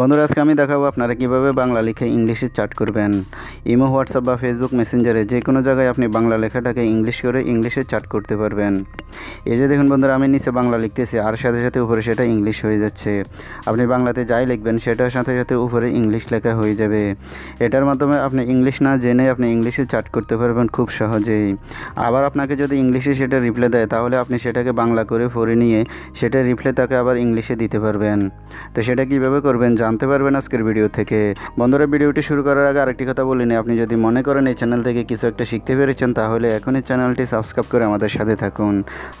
বন্ধুরা, আজকে আমি দেখাবো আপনারা কীভাবে বাংলা লিখে ইংলিশে চ্যাট করবেন। ইমো, হোয়াটসঅ্যাপ বা ফেসবুক মেসেঞ্জারে যে কোনো জায়গায় আপনি বাংলা লেখাটাকে ইংলিশ করে ইংলিশে চ্যাট করতে পারবেন। এই যে দেখুন বন্ধুরা, আমি নিচে বাংলা লিখতেছি, আর সাথে সাথে উপরে সেটা ইংলিশ হয়ে যাচ্ছে। আপনি বাংলাতে যাই লিখবেন, সেটার সাথে সাথে উপরে ইংলিশ লেখা হয়ে যাবে। এটার মাধ্যমে আপনি ইংলিশ না জেনে আপনি ইংলিশে চ্যাট করতে পারবেন খুব সহজেই। আবার আপনাকে যদি ইংলিশে সেটা রিপ্লাই দেয়, তাহলে আপনি সেটাকে বাংলা করে পড়ে নিয়ে সেটা রিপ্লাই তাকে আবার ইংলিশে দিতে পারবেন। তো সেটা কীভাবে করবেন জানতে পারবেন আজকের ভিডিও থেকে। বন্ধুরা, ভিডিওটি শুরু করার আগে আরেকটি কথা বলিনি আপনি যদি মনে করেন এই চ্যানেল থেকে কিছু একটা শিখতে পেরেছেন, তাহলে এখনই চ্যানেলটি সাবস্ক্রাইব করে আমাদের সাথে থাকুন।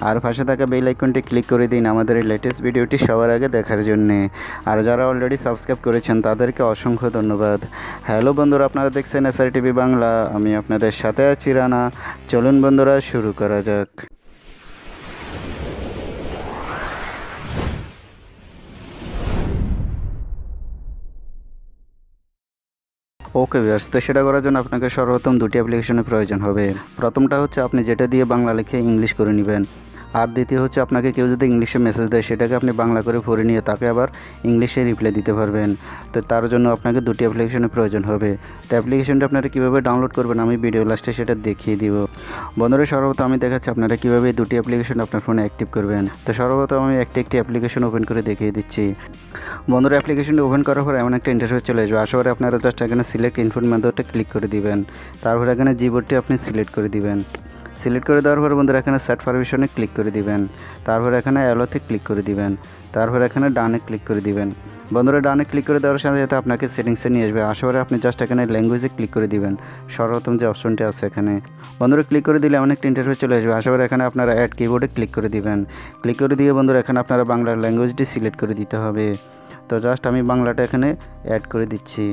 আর পাশে থাকা বেল আইকনটি ক্লিক করে দিন আমাদের এই লেটেস্ট ভিডিওটি সবার আগে দেখার জন্যে। আর যারা অলরেডি সাবস্ক্রাইব করেছেন, তাদেরকে অসংখ্য ধন্যবাদ। হ্যালো বন্ধুরা, আপনারা দেখছেন এসআর টিভি বাংলা। আমি আপনাদের সাথে আছি রানা। চলুন বন্ধুরা, শুরু করা যাক। ওকে ভিউয়ার্স তো সেটা করার জন্য আপনাকে সর্বপ্রথম দুটি অ্যাপ্লিকেশনের প্রয়োজন হবে। প্রথমটা হচ্ছে আপনি যেটা দিয়ে বাংলা লিখে ইংলিশ করে নেবেন। আর দ্বিতীয় হচ্ছে আপনাকে কেউ যদি ইংলিশে মেসেজ দেয়, সেটাকে আপনি বাংলা করে পড়ে নিয়ে তাকে আবার ইংলিশে রিপ্লাই দিতে পারবেন। তো তার জন্য আপনাকে দুটি অ্যাপ্লিকেশনের প্রয়োজন হবে। তো অ্যাপ্লিকেশনটা আপনারা কীভাবে ডাউনলোড করবেন, আমি ভিডিও লাস্টে সেটা দেখিয়ে দিব। বন্ধুরা, সর্বপ্রথম আমি দেখাচ্ছি আপনারা কীভাবে দুটি অ্যাপ্লিকেশন আপনার ফোনে অ্যাক্টিভ করবেন। তো সর্বপ্রথম আমি একটি একটি অ্যাপ্লিকেশন ওপেন করে দেখিয়ে দিচ্ছি। বন্ধুরা অ্যাপ্লিকেশনটি ওপেন করার পর এমন একটা ইন্টারফেস চলে আসবে। আসার পরে আপনারা জাস্ট এখানে সিলেক্ট ইনপুট মেথডটা ক্লিক করে দিবেন। তারপর এখানে জিবোর্ডটি আপনি সিলেক্ট করে দিবেন। সিলেক্ট করে দেওয়ার পর বন্ধুরা এখানে সেট পারমিশনে ক্লিক করে দিবেন। তারপর এখানে অ্যালোতে ক্লিক করে দিবেন। তারপর এখানে ডানে ক্লিক করে দিবেন। বন্ধুরা ডানে ক্লিক করে দেওয়ার সাথে সাথে আপনাকে সেটিংসে নিয়ে আসবে। আসার পরে আপনি জাস্ট এখানে ল্যাঙ্গুয়েজে ক্লিক করে দিবেন। সর্বপ্রথম যে অপশনটি আছে এখানে। বন্ধুরা ক্লিক করে দিলে অনেক ইন্টারফেস চলে আসবে। আসার পরে এখানে আপনারা অ্যাড কিবোর্ডে ক্লিক করে দিবেন। ক্লিক করে দিয়ে বন্ধুরা এখানে আপনারা বাংলা ল্যাঙ্গুয়েজটি সিলেক্ট করে দিতে হবে। তো জাস্ট আমি বাংলাটা এখানে অ্যাড করে দিচ্ছি।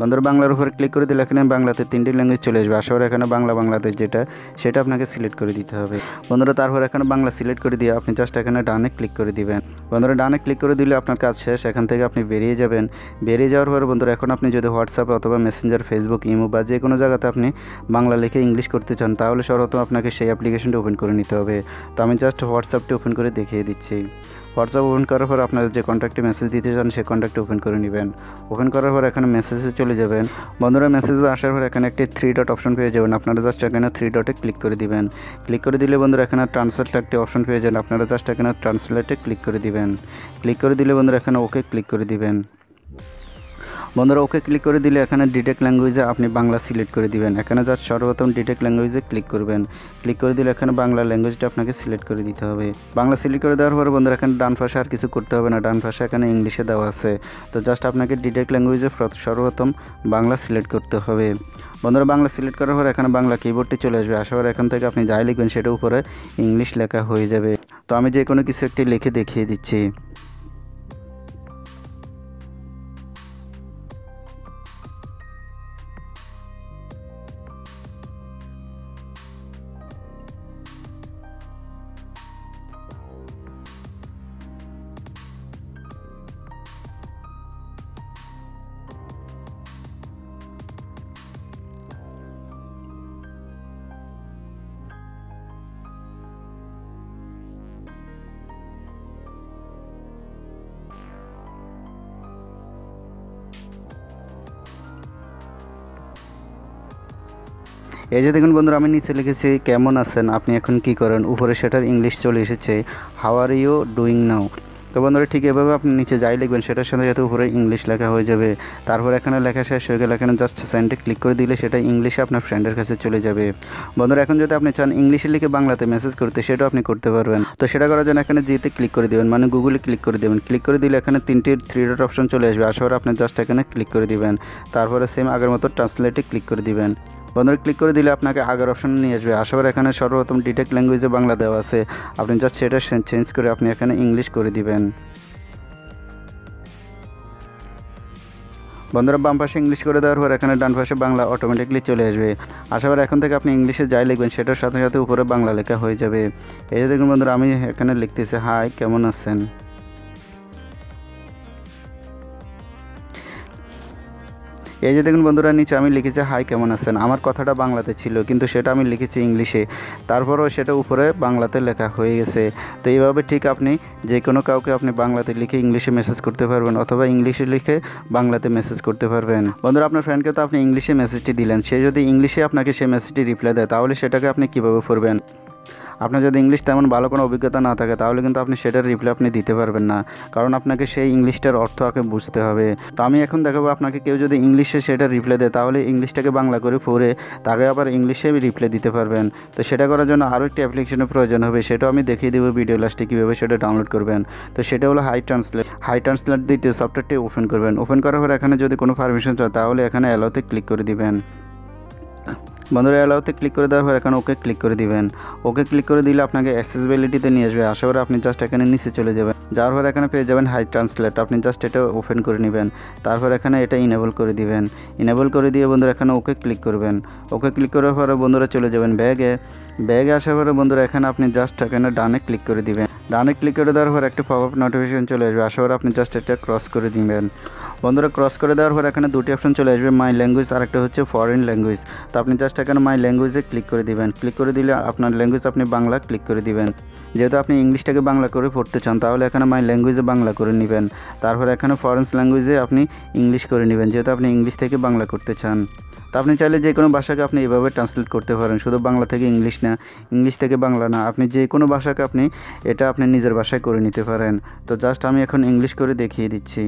বন্ধুরা, বাংলার উপরে ক্লিক করে দিলে এখানে বাংলাতে তিনটি ল্যাঙ্গুয়েজ চলে আসবে। আসার এখানে বাংলা বাংলাদেশ যেটা, সেটা আপনাকে সিলেক্ট করে দিতে হবে। বন্ধুরা, তারপর এখানে বাংলা সিলেক্ট করে দিয়ে আপনি জাস্ট এখানে ডানে ক্লিক করে দিবেন। বন্ধুরা, ডানে ক্লিক করে দিলে আপনার কাজ শেষ। এখান থেকে আপনি বেরিয়ে যাবেন। বেরিয়ে যাওয়ার পরে বন্ধুরা, এখন আপনি যদি হোয়াটসঅ্যাপ অথবা মেসেঞ্জার ফেসবুক ইমো বা যে কোনো জায়গাতে আপনি বাংলা লিখে ইংলিশ করতে চান, তাহলে সর্বপ্রথম আপনাকে সেই অ্যাপ্লিকেশনটা ওপেন করে নিতে হবে। তো আমি জাস্ট হোয়াটসঅ্যাপটি ওপেন করে দেখিয়ে দিচ্ছি। হোয়াটসঅ্যাপ ওপেন করার পর আপনারা যে কন্ট্যাক্টে মেসেজ দিতে চান, সেই কন্ট্যাক্টে ওপেন করে নেবেন। ওপেন করার পর এখানে মেসেজে চলে যাবেন। বন্ধুরা মেসেজে আসার পর এখানে একটি থ্রি ডট অপশন পেয়ে যাবেন। আপনারা জাস্ট এখানে থ্রি ডটে ক্লিক করে দিবেন। ক্লিক করে দিলে বন্ধুরা, এখানে ট্রান্সলেট একটি অপশন পেয়ে যাবেন। আপনারা জাস্ট এখানে ট্রান্সলেটে ক্লিক করে দিবেন। ক্লিক করে দিলে বন্ধুরা, এখানে ওকে ক্লিক করে দিবেন। বন্ধুরা, ওকে ক্লিক করে দিলে এখানে ডিটেক্ট ল্যাঙ্গুয়েজে আপনি বাংলা সিলেক্ট করে দিবেন। এখানে জাস্ট সর্বপ্রথম ডিটেক্ট ল্যাঙ্গুয়েজে ক্লিক করবেন। ক্লিক করে দিলে এখানে বাংলা ল্যাঙ্গুয়েজটা আপনাকে সিলেক্ট করে দিতে হবে। বাংলা সিলেক্ট করে দেওয়ার পরে বন্ধুরা, এখানে ডান পাশে আর কিছু করতে হবে না। ডান পাশে এখানে ইংলিশে দেওয়া আছে। তো জাস্ট আপনাকে ডিটেক্ট ল্যাঙ্গুয়েজে সর্বপ্রথম বাংলা সিলেক্ট করতে হবে। বন্ধুরা, বাংলা সিলেক্ট করার পর এখানে বাংলা কিবোর্ডটি চলে আসবে। আসার পর এখান থেকে আপনি যাই লিখবেন সেটার উপরে ইংলিশ লেখা হয়ে যাবে। তো আমি যে কোনো কিছু একটি লিখে দেখিয়ে দিচ্ছি। এই যে দেখুন বন্ধুরা, আমি নিচে লিখেছি, কেমন আছেন? আপনি এখন কি করেন? উপরে সেটার ইংলিশ চলে এসেছে how are you doing now তো বন্ধুরা, ঠিক এভাবে আপনি নিচে যাই লিখবেন, সেটার সাথে সাথে উপরে ইংলিশ লেখা হয়ে যাবে। তারপর এখানে লেখা শেষ হয়ে গেলে, এখানে জাস্ট সেন্ডে ক্লিক করে দিলে সেটা ইংলিশে আপনার ফ্রেন্ডের কাছে চলে যাবে। বন্ধুরা, এখন যদি আপনি চান ইংলিশে লিখে বাংলাতে মেসেজ করতে, সেটাও আপনি করতে পারবেন। তো সেটা করার জন্য এখানে জিতে ক্লিক করে দেবেন মানে গুগলে ক্লিক করে দেবেন। ক্লিক করে দিলে এখানে তিনটি থ্রি ডট অপশন চলে আসবে, আসার আপনি জাস্ট এখানে ক্লিক করে দিবেন। তারপরে সেম আগের মতো ট্রান্সলেটে ক্লিক করে দিবেন। বন্ধুরা ক্লিক করে দিলে আপনাকে আগের অপশন নিয়ে আসবে। আসার এখানে সর্বপ্রথম ডিটেক্ট ল্যাঙ্গুয়েজে বাংলা দেওয়া আছে। আপনি জাস্ট সেটা চেঞ্জ করে আপনি এখানে ইংলিশ করে দিবেন। বন্ধুরা, বাম পাশে ইংলিশ করে দেওয়ার পর এখানে ডান পাশে বাংলা অটোমেটিকলি চলে আসবে। আসার এখন থেকে আপনি ইংলিশে যাই লিখবেন, সেটার সাথে সাথে উপরে বাংলা লেখা হয়ে যাবে। এই দেখুন বন্ধুরা, আমি এখানে লিখতেছি হাই কেমন আছেন? এই যে দেখুন বন্ধুরা, নিচে আমি লিখেছি, হাই, কেমন আছেন? আমার কথাটা বাংলাতে ছিল, কিন্তু সেটা আমি লিখেছি ইংলিশে। তারপরও সেটা উপরে বাংলাতে লেখা হয়ে গেছে। তো এইভাবে ঠিক আপনি যে কোনো কাউকে আপনি বাংলাতে লিখে ইংলিশে মেসেজ করতে পারবেন, অথবা ইংলিশে লিখে বাংলাতে মেসেজ করতে পারবেন। বন্ধুরা, আপনার ফ্রেন্ডকে তো আপনি ইংলিশে মেসেজটি দিলেন। সে যদি ইংলিশে আপনাকে সেই মেসেজটি রিপ্লাই দেয়, তাহলে সেটাকে আপনি কীভাবে করবেন আপনার যদি ইংলিশ তেমন ভালো কোনো অভিজ্ঞতা না থাকে, তাহলে কিন্তু আপনি সেটার রিপ্লাই আপনি দিতে পারবেন না। কারণ আপনাকে সেই ইংলিশটার অর্থ আগে বুঝতে হবে। তো আমি এখন দেখাবো আপনাকে কেউ যদি ইংলিশে সেটা রিপ্লাই দেয়, তাহলে ইংলিশটাকে বাংলা করে পড়ে তাকে আবার ইংলিশে রিপ্লাই দিতে পারবেন। তো সেটা করার জন্য আরও একটি অ্যাপ্লিকেশনের প্রয়োজন হবে, সেটাও আমি দেখিয়ে দেবো ভিডিও লাস্টে কীভাবে সেটা ডাউনলোড করবেন। তো সেটা হলো হাই ট্রান্সলেট হাই ট্রান্সলেট দিতে সফটওয়্যারটি ওপেন করবেন। ওপেন করার পর এখানে যদি কোনো পারমিশন চায়, তাহলে এখানে অ্যালোতে ক্লিক করে দিবেন। বন্ধুরা অ্যালাউতে ক্লিক করে দেওয়ার পর এখানে ওকে ক্লিক করে দিবেন। ওকে ক্লিক করে দিলে আপনাকে অ্যাক্সেসিবিলিটিতে নিয়ে আসবে। আসার করি আপনি জাস্ট এখানে নিচে চলে যাবেন। যার পর এখানে পেয়ে যাবেন হাই ট্রান্সলেট আপনি জাস্ট এটা ওপেন করে নেবেন। তারপর এখানে এটা ইনেবল করে দিবেন। ইনেবল করে দিয়ে বন্ধুরা, এখানে ওকে ক্লিক করবেন। ওকে ক্লিক করার পরে বন্ধুরা চলে যাবেন ব্যাগে ব্যাগে আসার পরে বন্ধুরা, এখানে আপনি জাস্ট এখানে ডানে ক্লিক করে দিবেন। ডানে ক্লিক করে দেওয়ার পর একটা পপ আপ নোটিফিকেশন চলে আসবে। আশা করি আপনি জাস্ট এটা ক্রস করে দিবেন। বন্ধুরা ক্রস করে দেওয়ার পর এখানে দুটি অপশন চলে আসবে মাই ল্যাঙ্গুয়েজ আর একটা হচ্ছে ফরেন ল্যাঙ্গুয়েজ তো আপনি জাস্ট এখানে মাই ল্যাঙ্গুয়েজে ক্লিক করে দিবেন। ক্লিক করে দিলে আপনার ল্যাঙ্গুয়েজ আপনি বাংলা ক্লিক করে দিবেন। যেহেতু আপনি ইংলিশটাকে বাংলা করে পড়তে চান, তাহলে এখানে মাই ল্যাঙ্গুয়েজে বাংলা করে নেবেন। তারপর এখানে ফরেন্স ল্যাঙ্গুয়েজে আপনি ইংলিশ করে নেবেন, যেহেতু আপনি ইংলিশ থেকে বাংলা করতে চান। তো আপনি চাইলে যে কোনো ভাষাকে আপনি এভাবে ট্রান্সলেট করতে পারেন, শুধু বাংলা থেকে ইংলিশ না, ইংলিশ থেকে বাংলা না। আপনি যে কোনো ভাষাকে আপনি, এটা আপনি নিজের ভাষায় করে নিতে পারেন। তো জাস্ট আমি এখন ইংলিশ করে দেখিয়ে দিচ্ছি।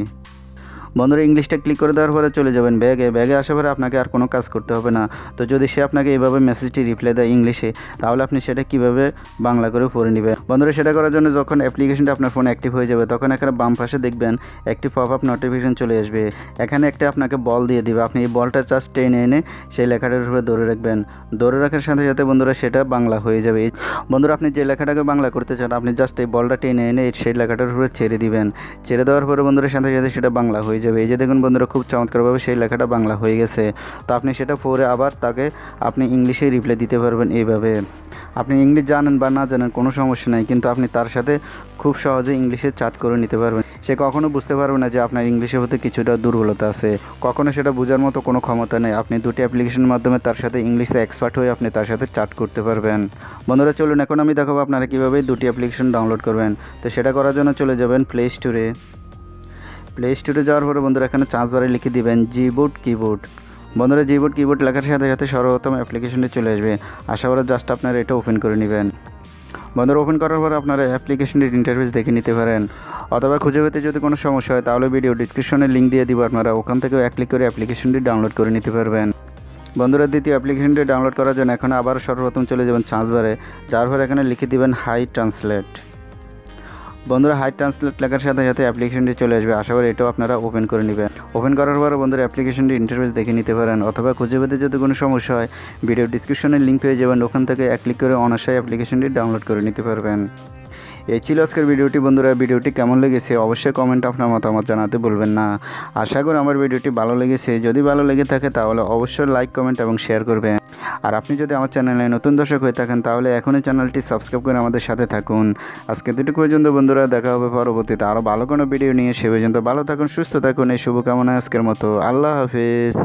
বন্ধুরা ইংলিশটা ক্লিক করে দেওয়ার পরে চলে যাবেন ব্যাগে ব্যাগে আসার পরে আপনাকে আর কোনো কাজ করতে হবে না। তো যদি সে আপনাকে এইভাবে মেসেজটি রিপ্লাই দেয় ইংলিশে তাহলে আপনি সেটা কীভাবে বাংলা করে পড়ে নেবেন? বন্ধুরা, সেটা করার জন্য যখন অ্যাপ্লিকেশনটা আপনার ফোনে অ্যাক্টিভ হয়ে যাবে, তখন এখানে বাম পাশে দেখবেন একটি পপ আপ নোটিফিকেশন চলে আসবে। এখানে একটা আপনাকে বল দিয়ে দিবে। আপনি এই বলটা জাস্ট টেনে এনে সেই লেখাটার উপরে ধরে রাখবেন। ধরে রাখার সাথে সাথে বন্ধুরা, সেটা বাংলা হয়ে যাবে। বন্ধুরা, আপনি যে লেখাটাকে বাংলা করতে চান, আপনি জাস্ট এই বলটা টেনে এনে সেই লেখাটার উপরে ছেড়ে দিবেন। ছেড়ে দেওয়ার পরে বন্ধুরা, সাথে সাথে সেটা বাংলা হয়ে যাবে। এই যে দেখুন বন্ধুরা, খুব চমৎকারভাবে সেই লেখাটা বাংলা হয়ে গেছে। তো আপনি সেটা পড়ে আবার তাকে আপনি ইংলিশে রিপ্লাই দিতে পারবেন এইভাবে। আপনি ইংলিশ জানেন বা না জানেন কোনো সমস্যা নাই, কিন্তু আপনি তার সাথে খুব সহজে ইংলিশে চাট করে নিতে পারবেন। সে কখনো বুঝতে পারবে না যে আপনার ইংলিশের প্রতি কিছুটা দুর্বলতা আছে। কখনো সেটা বোঝার মতো কোনো ক্ষমতা নেই। আপনি দুটি অ্যাপ্লিকেশনের মাধ্যমে তার সাথে ইংলিশে এক্সপার্ট হয়ে আপনি তার সাথে চাট করতে পারবেন। বন্ধুরা, চলুন এখন আমি দেখাবো আপনারা কীভাবে দুটি অ্যাপ্লিকেশন ডাউনলোড করবেন। তো সেটা করার জন্য চলে যাবেন প্লে স্টোরে প্লে স্টোরে যাওয়ার পরে বন্ধুরা এখানে চার্জ বারে লিখে দিবেন জিবোর্ড কিবোর্ড বন্ধুরা জিবোর্ড কিবোর্ড লেখার সাথে সাথে সর্বপ্রথম অ্যাপ্লিকেশনটি চলে আসবে। আশা করা জাস্ট আপনারা এটা ওপেন করে নেবেন। বন্ধুরা ওপেন করার পর আপনারা অ্যাপ্লিকেশনটির ইন্টারফেস দেখে নিতে পারেন। অথবা খুঁজে পেতে যদি কোনো সমস্যা হয়, তাহলে ভিডিও ডিসক্রিপশনে লিঙ্ক দিয়ে দিব। আপনারা ওখান থেকেও এক ক্লিক করে অ্যাপ্লিকেশনটি ডাউনলোড করে নিতে পারবেন। বন্ধুরা দ্বিতীয় অ্যাপ্লিকেশনটি ডাউনলোড করার জন্য এখন আবার সর্বপ্রথম চলে যাবেন চার্জ বারে। যার পর এখানে লিখে দিবেন হাই ট্রান্সলেট বন্ধুরা হাই ট্রান্সলেট লেখার সাথে সাথে অ্যাপ্লিকেশনটি চলে আসবে। আশা করি এটাও আপনারা ওপেন করে নেবেন। ওপেন করার পর বন্ধুরা অ্যাপ্লিকেশনটি ইন্টারভিউ দেখে নিতে পারেন, অথবা খুঁজে পেতে যদি কোনো সমস্যা হয় ভিডিও ডিসক্রিপশনে লিঙ্ক পেয়ে যাবেন। ওখান থেকে এক ক্লিক করে অনাশায় অ্যাপ্লিকেশনটি ডাউনলোড করে নিতে পারবেন। এই ছিল আজকের ভিডিওটি, বন্ধুরা। ভিডিওটি কেমন লেগেছে অবশ্যই কমেন্ট আপনার মতামত জানাতে বলবেন না। আশা করি আমার ভিডিওটি ভালো লেগেছে। যদি ভালো লেগে থাকে তাহলে অবশ্যই লাইক কমেন্ট এবং শেয়ার করবেন। আর আপনি যদি আমার চ্যানেলে নতুন দর্শক হয়ে থাকেন তাহলে এখনই চ্যানেলটি সাবস্ক্রাইব করে আমাদের সাথে থাকুন। আজকে দুটি পর্যন্ত, বন্ধুরা, দেখা হবে পরবর্তীতে আরও ভালো কোনো ভিডিও নিয়ে। সে পর্যন্ত ভালো থাকুন, সুস্থ থাকুন। এই শুভকামনা আজকের মতো। আল্লাহ হাফিজ।